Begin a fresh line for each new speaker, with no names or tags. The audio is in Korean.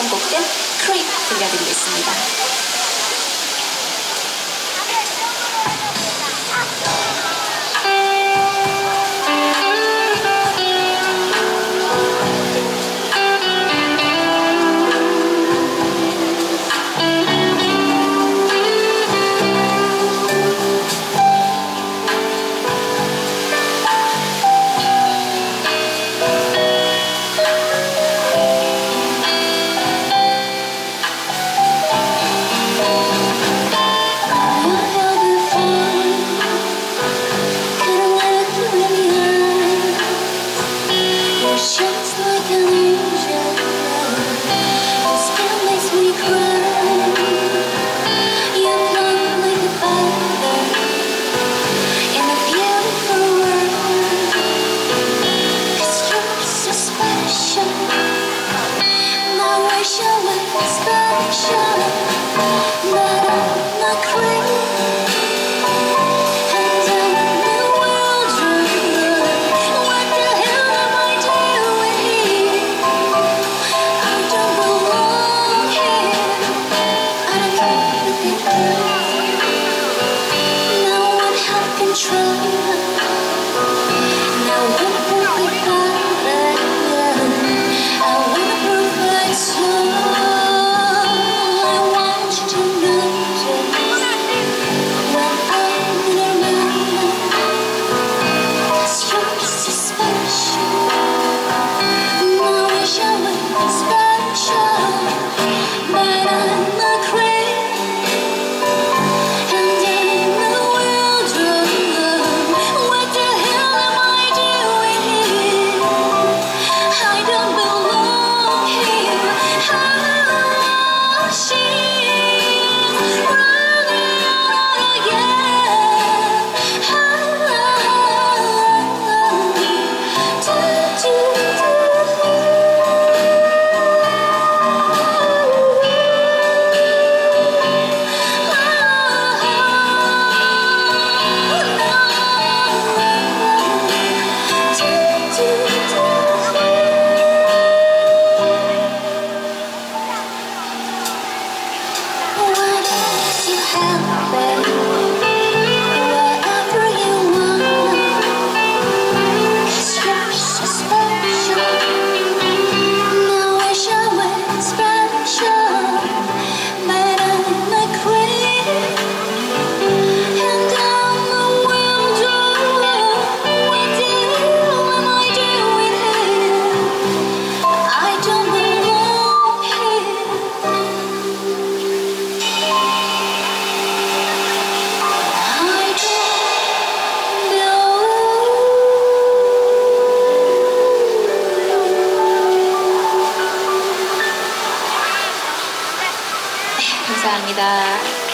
선곡된 트릭 들려드리겠습니다.
show.
감사합니다.